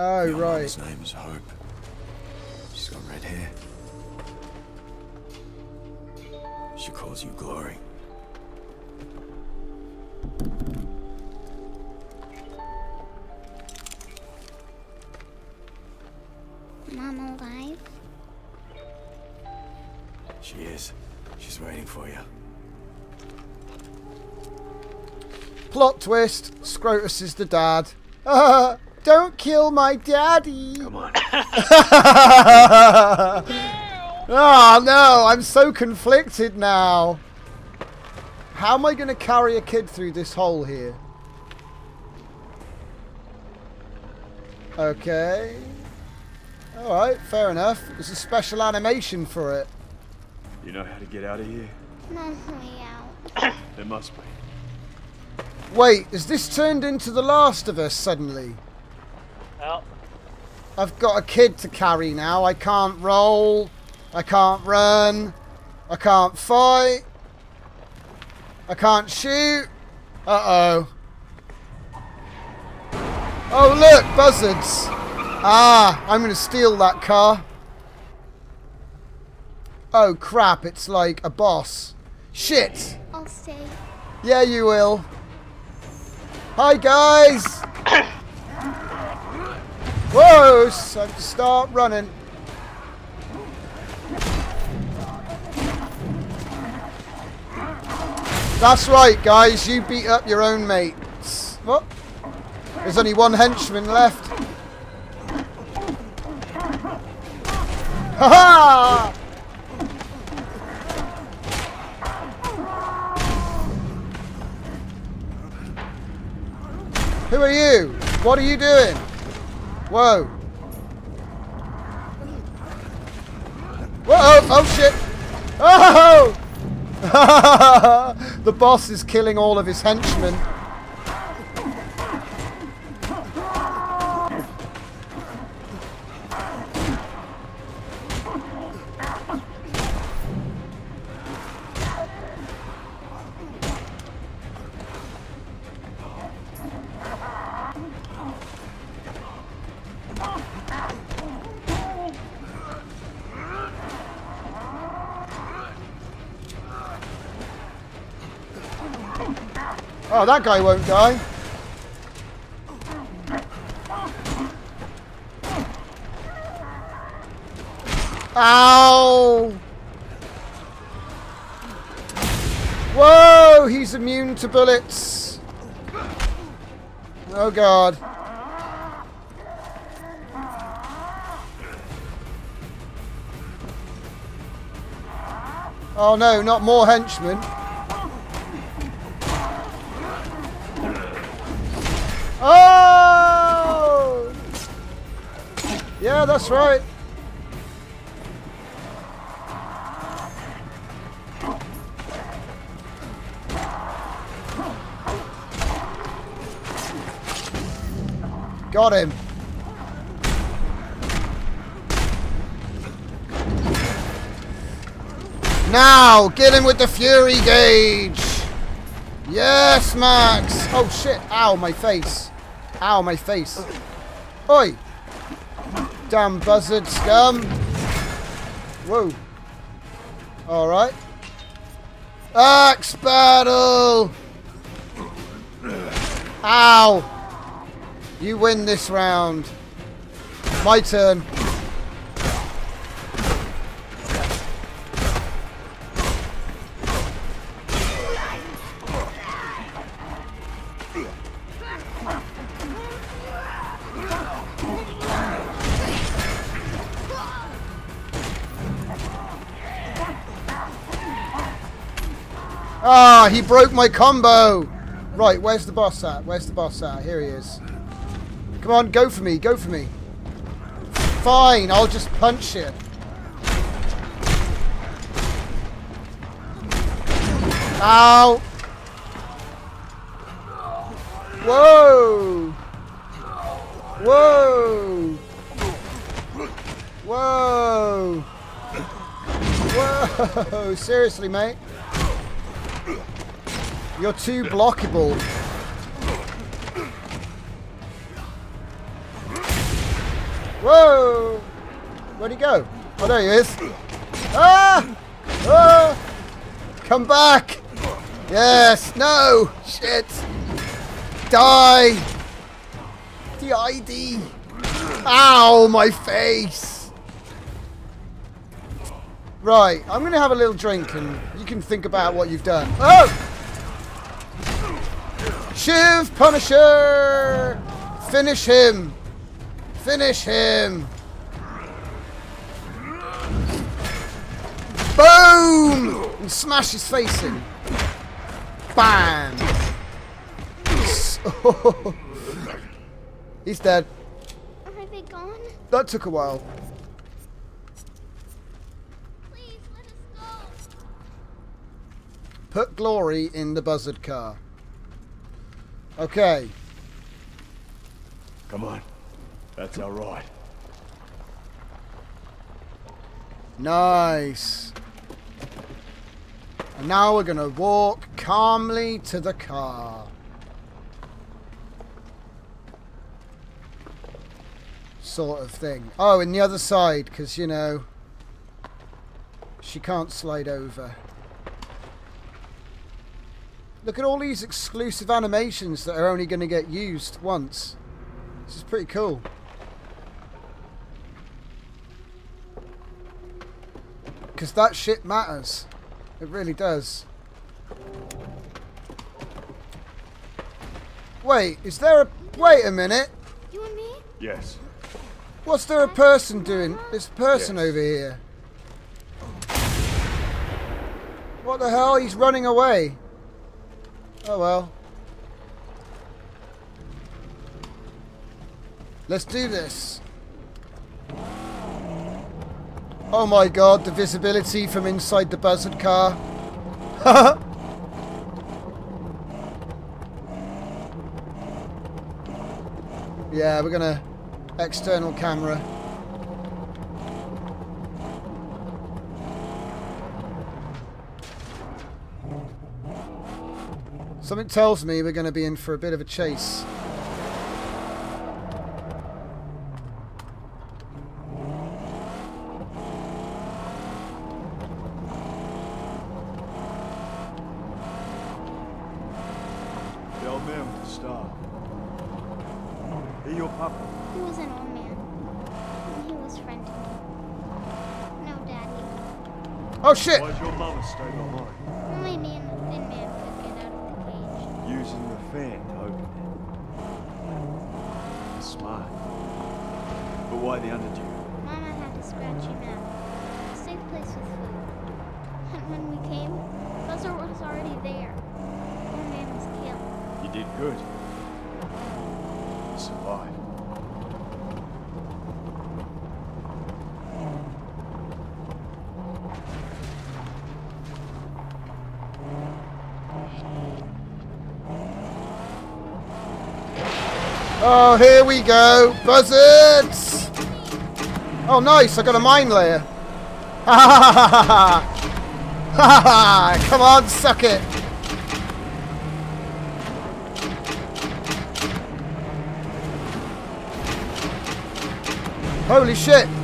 Oh, Your right. His name is Hope. She's got red hair. She calls you Glory. Mom alive? She is. She's waiting for you. Plot twist. Scrotus is the dad. Don't kill my daddy. Come on. Oh no, I'm so conflicted now. How am I going to carry a kid through this hole here? Okay. Alright, fair enough. There's a special animation for it. You know how to get out of here? Mom's way out. There must be. Wait, has this turned into The Last of Us suddenly? I've got a kid to carry now. I can't roll. I can't run. I can't fight. I can't shoot. Uh-oh. Oh, look, buzzards. Ah, I'm going to steal that car. Oh, crap, it's like a boss. Shit. I'll stay. Yeah, you will. Hi, guys. Whoa, it's time to start running. That's right, guys. You beat up your own mates. What? There's only one henchman left. Ha ha! Who are you? What are you doing? Whoa. Whoa! Oh, oh shit! Oh! the boss is killing all of his henchmen. Oh, that guy won't die. Ow! Whoa! He's immune to bullets. Oh god. Oh no, not more henchmen. Oh! Yeah, that's right. Got him. Now, get him with the fury gauge. Yes, Max. Oh shit! Ow, my face. Ow, my face. Oi! Damn buzzard scum. Whoa. Alright. Axe battle! Ow! You win this round. My turn. Ah, he broke my combo. Right, where's the boss at? Where's the boss at? Here he is. Come on, go for me, go for me. Fine, I'll just punch it. Ow! Whoa! Whoa! Whoa! Whoa! Seriously, mate? You're too blockable. Whoa! Where'd he go? Oh, there he is. Ah! Ah! Come back! Yes! No! Shit! Die! The ID! Ow! My face! Right, I'm going to have a little drink and you can think about what you've done. Oh! Shiv Punisher! Finish him! Finish him! Boom! And smash his face in. Bam! He's dead. Are they gone? That took a while. Please let us go. Put Glory in the buzzard car. Okay. Come on. That's our ride. Nice. And now we're going to walk calmly to the car. Sort of thing. Oh, and the other side, because, you know, she can't slide over. Look at all these exclusive animations that are only going to get used once. This is pretty cool. Because that shit matters. It really does. Wait, is there a... Wait a minute. You and me? Yes. What's there a person doing? This person Yes. over here. What the hell? He's running away. Oh well. Let's do this. Oh my god, the visibility from inside the buzzard car. yeah, we're gonna external camera. Something tells me we're going to be in for a bit of a chase. The old man with the star. He your papa? He was an old man. And he was friend to me. No, Daddy. Oh shit! Why'd your mama stay behind? Only me and the thin man could get out of the cage. Using the fan to open it. Smart. But why the Underdune? Mama had to scratch him out. A safe place with food. And when we came, Buzzer was already there. Our man was killed. You did good. You survived. Oh, here we go. Buzzards! Oh, nice. I got a mine layer. Ha ha ha ha ha! Ha ha! Come on, suck it. Holy shit.